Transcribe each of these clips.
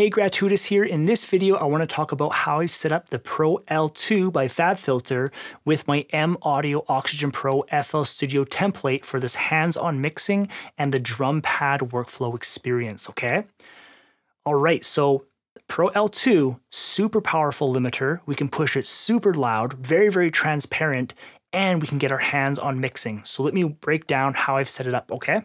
Hey, Gratuitous here. In this video, I want to talk about how I've set up the Pro L2 by FabFilter with my M Audio Oxygen Pro FL Studio template for this hands-on mixing and the drum pad workflow experience, okay? All right, so Pro L2, super powerful limiter. We can push it super loud, very, very transparent, and we can get our hands on mixing. So let me break down how I've set it up, okay? All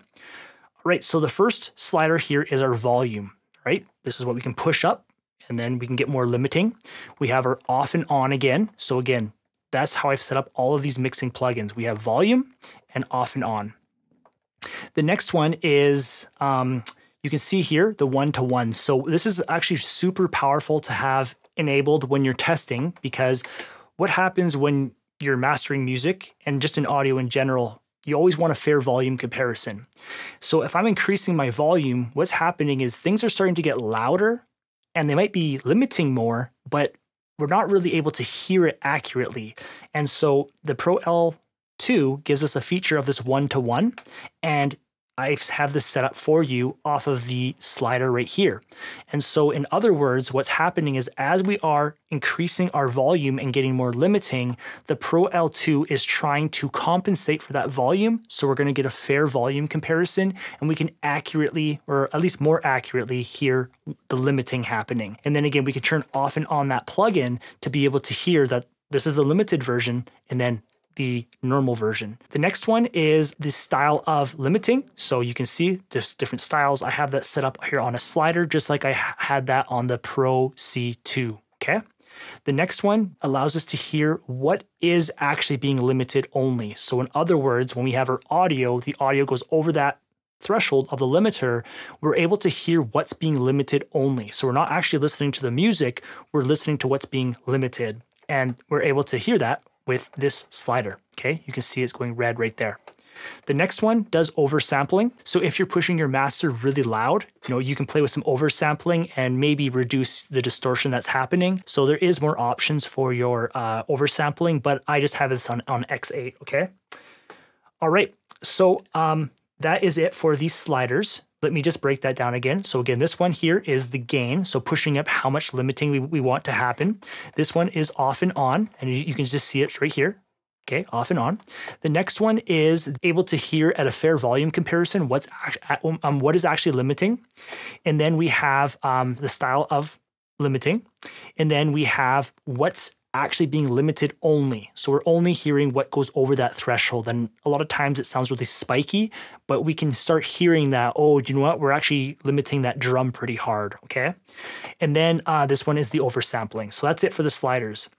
right, so the first slider here is our volume right? This is what we can push up and then we can get more limiting. We have our off and on again. So again, that's how I've set up all of these mixing plugins. We have volume and off and on. The next one is, um, you can see here, the one-to-one. -one. So this is actually super powerful to have enabled when you're testing because what happens when you're mastering music and just in audio in general, you always want a fair volume comparison. So if I'm increasing my volume, what's happening is things are starting to get louder and they might be limiting more, but we're not really able to hear it accurately. And so the Pro L2 gives us a feature of this one to one, and I have this set up for you off of the slider right here. And so in other words, what's happening is as we are increasing our volume and getting more limiting, the Pro L2 is trying to compensate for that volume. So we're gonna get a fair volume comparison and we can accurately, or at least more accurately hear the limiting happening. And then again, we can turn off and on that plugin to be able to hear that this is the limited version and then the normal version. The next one is the style of limiting. So you can see there's different styles. I have that set up here on a slider, just like I had that on the Pro C2, okay? The next one allows us to hear what is actually being limited only. So in other words, when we have our audio, the audio goes over that threshold of the limiter, we're able to hear what's being limited only. So we're not actually listening to the music, we're listening to what's being limited. And we're able to hear that with this slider. Okay, you can see it's going red right there. The next one does oversampling. So if you're pushing your master really loud, you know, you can play with some oversampling and maybe reduce the distortion that's happening. So there is more options for your uh, oversampling, but I just have this on, on X8, okay? All right, so um, that is it for these sliders. Let me just break that down again. So again, this one here is the gain. So pushing up how much limiting we, we want to happen. This one is off and on, and you, you can just see it right here. Okay, off and on. The next one is able to hear at a fair volume comparison what's um, um, what is actually limiting, and then we have um, the style of limiting, and then we have what's actually being limited only. So we're only hearing what goes over that threshold. And a lot of times it sounds really spiky, but we can start hearing that, oh, you know what? We're actually limiting that drum pretty hard, okay? And then uh, this one is the oversampling. So that's it for the sliders.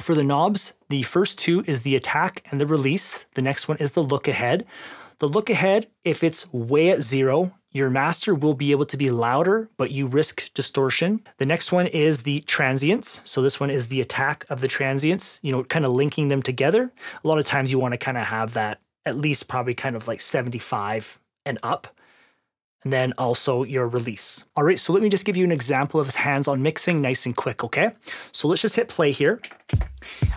For the knobs, the first two is the attack and the release. The next one is the look ahead. The look ahead, if it's way at zero, your master will be able to be louder, but you risk distortion. The next one is the transients. So this one is the attack of the transients, you know, kind of linking them together. A lot of times you want to kind of have that at least probably kind of like 75 and up. And then also your release. All right, so let me just give you an example of hands-on mixing nice and quick, okay? So let's just hit play here.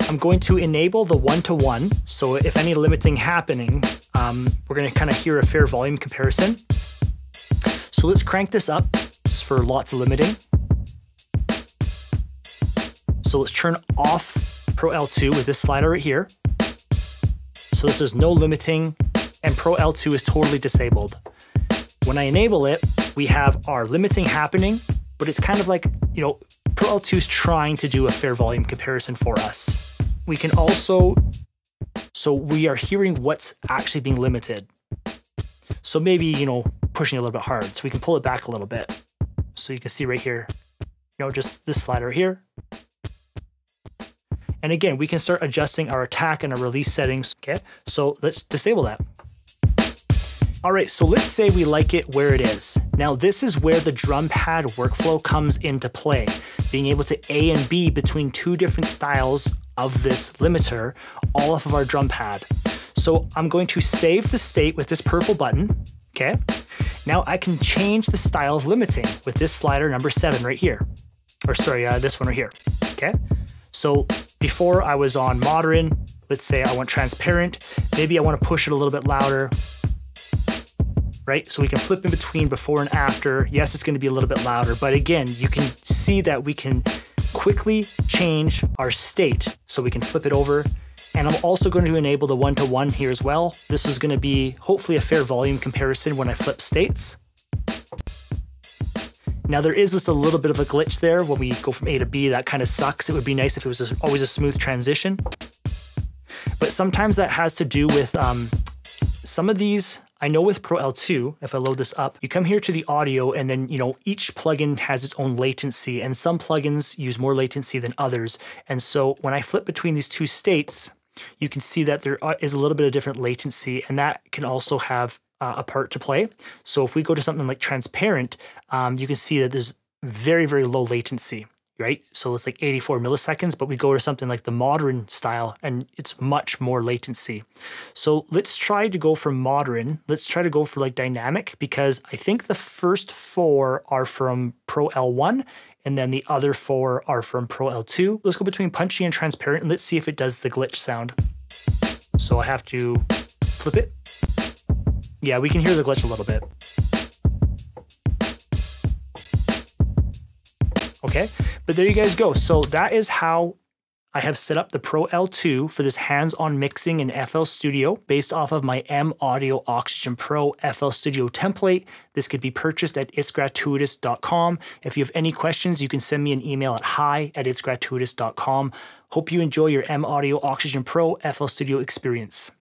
I'm going to enable the one-to-one. -one. So if any limiting happening, um, we're gonna kind of hear a fair volume comparison. So let's crank this up for lots of limiting. So let's turn off Pro L2 with this slider right here. So this is no limiting and Pro L2 is totally disabled. When I enable it, we have our limiting happening, but it's kind of like, you know, Pro L2 is trying to do a fair volume comparison for us. We can also, so we are hearing what's actually being limited. So maybe, you know, pushing a little bit hard. So we can pull it back a little bit. So you can see right here, you know, just this slider here. And again, we can start adjusting our attack and our release settings. Okay, so let's disable that. All right, so let's say we like it where it is. Now this is where the drum pad workflow comes into play, being able to A and B between two different styles of this limiter all off of our drum pad. So I'm going to save the state with this purple button, okay? Now I can change the style of limiting with this slider number seven right here. Or sorry, uh, this one right here, okay? So before I was on modern, let's say I want transparent, maybe I wanna push it a little bit louder. right? So we can flip in between before and after. Yes, it's gonna be a little bit louder, but again, you can see that we can quickly change our state. So we can flip it over. And I'm also going to enable the one-to-one -one here as well. This is gonna be hopefully a fair volume comparison when I flip states. Now there is just a little bit of a glitch there when we go from A to B. That kind of sucks. It would be nice if it was always a smooth transition. But sometimes that has to do with um, some of these. I know with Pro L2, if I load this up, you come here to the audio and then, you know, each plugin has its own latency and some plugins use more latency than others. And so when I flip between these two states, you can see that there is a little bit of different latency and that can also have uh, a part to play. So if we go to something like transparent, um, you can see that there's very, very low latency, right? So it's like 84 milliseconds, but we go to something like the modern style and it's much more latency. So let's try to go for modern. Let's try to go for like dynamic because I think the first four are from Pro L1 and then the other four are from Pro L2. Let's go between punchy and transparent and let's see if it does the glitch sound. So I have to flip it yeah, we can hear the glitch a little bit. Okay, but there you guys go. So that is how I have set up the Pro L2 for this hands-on mixing in FL Studio based off of my M Audio Oxygen Pro FL Studio template. This could be purchased at itsgratuitous.com. If you have any questions, you can send me an email at hi at itsgratuitous.com. Hope you enjoy your M Audio Oxygen Pro FL Studio experience.